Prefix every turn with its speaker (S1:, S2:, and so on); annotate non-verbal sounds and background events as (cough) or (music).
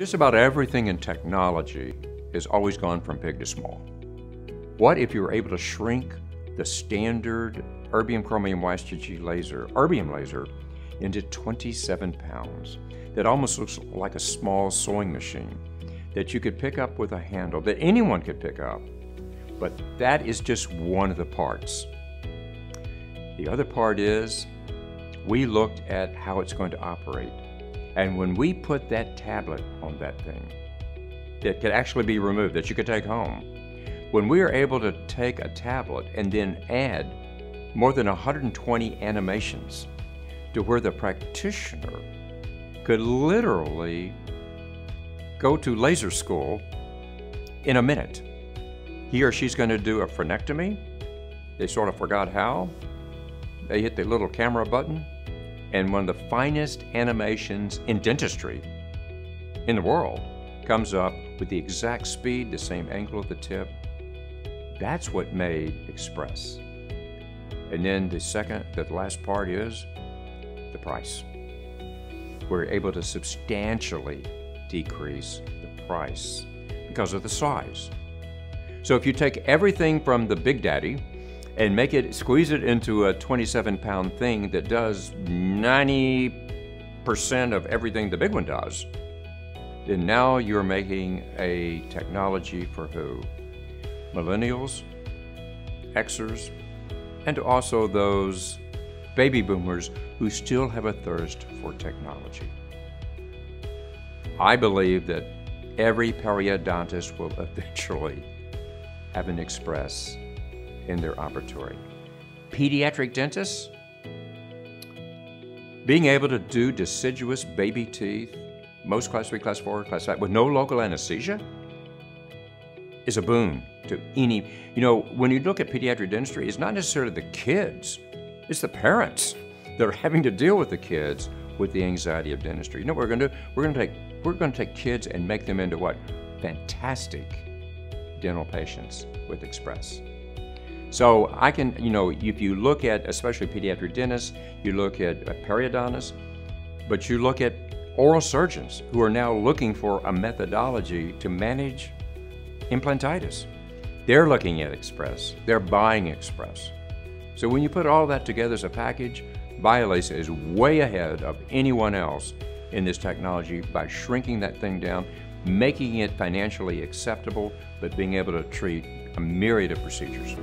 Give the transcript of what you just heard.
S1: Just about everything in technology has always gone from big to small. What if you were able to shrink the standard erbium chromium YSGG laser, erbium laser, into 27 pounds? That almost looks like a small sewing machine that you could pick up with a handle that anyone could pick up. But that is just one of the parts. The other part is we looked at how it's going to operate. And when we put that tablet on that thing, that could actually be removed, that you could take home, when we are able to take a tablet and then add more than 120 animations to where the practitioner could literally go to laser school in a minute. He or she's going to do a frenectomy. They sort of forgot how. They hit the little camera button, and one of the finest animations in dentistry in the world comes up with the exact speed, the same angle of the tip. That's what made Express. And then the second, the last part is the price. We're able to substantially decrease the price because of the size. So if you take everything from the Big Daddy and make it, squeeze it into a 27 pound thing that does 90% of everything the big one does, then now you're making a technology for who? Millennials, Xers, and also those baby boomers who still have a thirst for technology. I believe that every periodontist will (laughs) eventually have an Express in their operatory. Pediatric dentists, being able to do deciduous baby teeth, most class 3, class 4, class 5, with no local anesthesia, is a boon to any. You know, when you look at pediatric dentistry, it's not necessarily the kids, it's the parents that are having to deal with the kids with the anxiety of dentistry. You know what we're going to do? We're going to take we're going to take kids and make them into what? Fantastic dental patients with Express. So I can, you know, if you look at especially pediatric dentists, you look at uh, periodontists, but you look at oral surgeons who are now looking for a methodology to manage implantitis. They're looking at Express. They're buying Express. So when you put all that together as a package, Biolase is way ahead of anyone else in this technology by shrinking that thing down, making it financially acceptable, but being able to treat a myriad of procedures.